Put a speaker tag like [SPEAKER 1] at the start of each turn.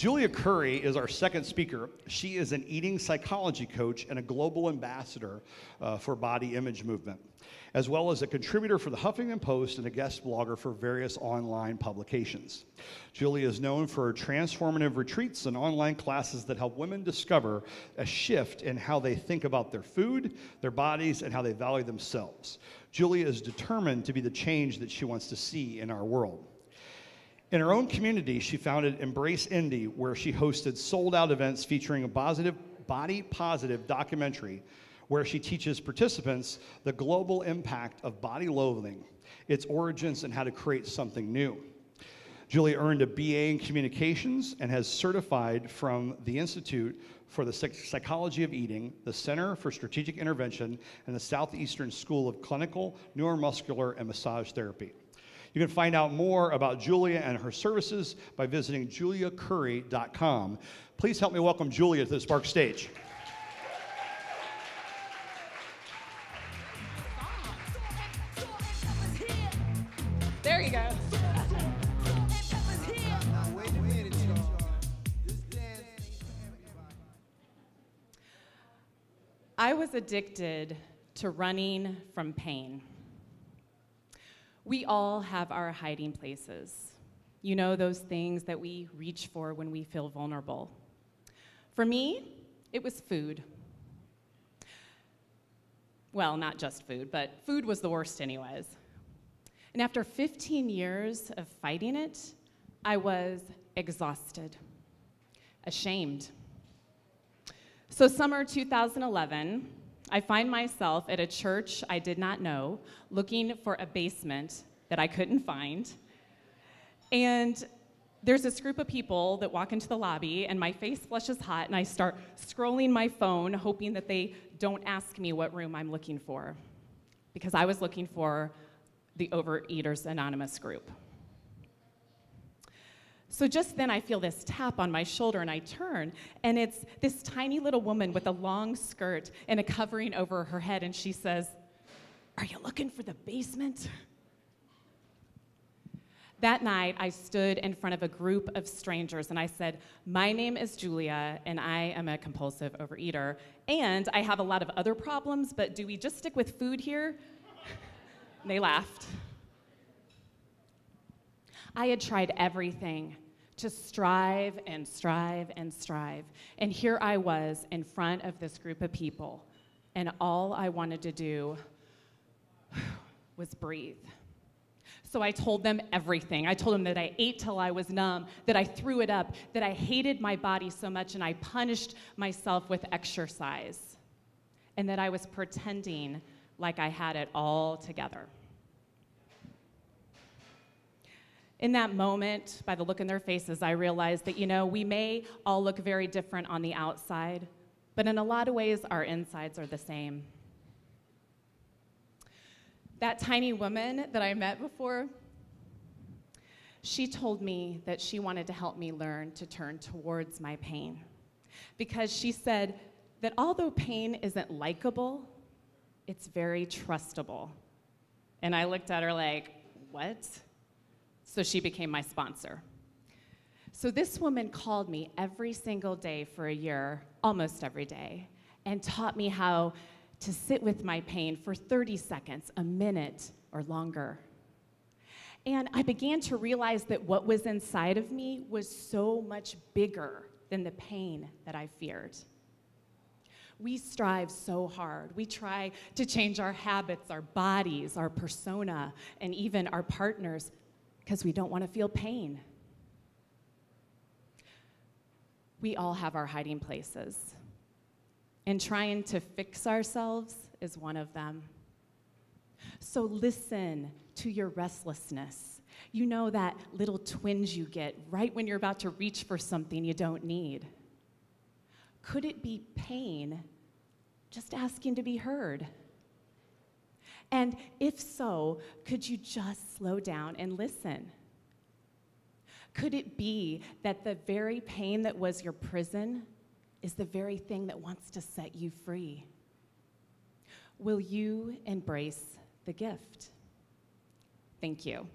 [SPEAKER 1] Julia Curry is our second speaker. She is an eating psychology coach and a global ambassador uh, for body image movement, as well as a contributor for the Huffington Post and a guest blogger for various online publications. Julia is known for her transformative retreats and online classes that help women discover a shift in how they think about their food, their bodies, and how they value themselves. Julia is determined to be the change that she wants to see in our world. In her own community, she founded Embrace Indie, where she hosted sold out events featuring a positive, body positive documentary where she teaches participants the global impact of body loathing, its origins, and how to create something new. Julie earned a BA in communications and has certified from the Institute for the Psychology of Eating, the Center for Strategic Intervention, and the Southeastern School of Clinical Neuromuscular and Massage Therapy. You can find out more about Julia and her services by visiting juliacurry.com. Please help me welcome Julia to the Spark stage.
[SPEAKER 2] There you go. I was addicted to running from pain. We all have our hiding places. You know, those things that we reach for when we feel vulnerable. For me, it was food. Well, not just food, but food was the worst, anyways. And after 15 years of fighting it, I was exhausted, ashamed. So, summer 2011, I find myself at a church I did not know, looking for a basement that I couldn't find. And there's this group of people that walk into the lobby, and my face flushes hot, and I start scrolling my phone, hoping that they don't ask me what room I'm looking for, because I was looking for the Overeaters Anonymous group. So just then I feel this tap on my shoulder and I turn, and it's this tiny little woman with a long skirt and a covering over her head, and she says, Are you looking for the basement? That night, I stood in front of a group of strangers and I said, My name is Julia, and I am a compulsive overeater. And I have a lot of other problems, but do we just stick with food here? they laughed. I had tried everything to strive and strive and strive. And here I was in front of this group of people, and all I wanted to do was breathe. So I told them everything. I told them that I ate till I was numb, that I threw it up, that I hated my body so much and I punished myself with exercise, and that I was pretending like I had it all together. In that moment, by the look in their faces, I realized that, you know, we may all look very different on the outside, but in a lot of ways, our insides are the same. That tiny woman that I met before, she told me that she wanted to help me learn to turn towards my pain. Because she said that although pain isn't likable, it's very trustable. And I looked at her like, what? So she became my sponsor. So this woman called me every single day for a year, almost every day, and taught me how to sit with my pain for 30 seconds, a minute, or longer. And I began to realize that what was inside of me was so much bigger than the pain that I feared. We strive so hard. We try to change our habits, our bodies, our persona, and even our partners because we don't want to feel pain. We all have our hiding places, and trying to fix ourselves is one of them. So listen to your restlessness. You know that little twinge you get right when you're about to reach for something you don't need. Could it be pain just asking to be heard? And if so, could you just slow down and listen? Could it be that the very pain that was your prison is the very thing that wants to set you free? Will you embrace the gift? Thank you.